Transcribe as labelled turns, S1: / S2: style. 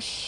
S1: Shh.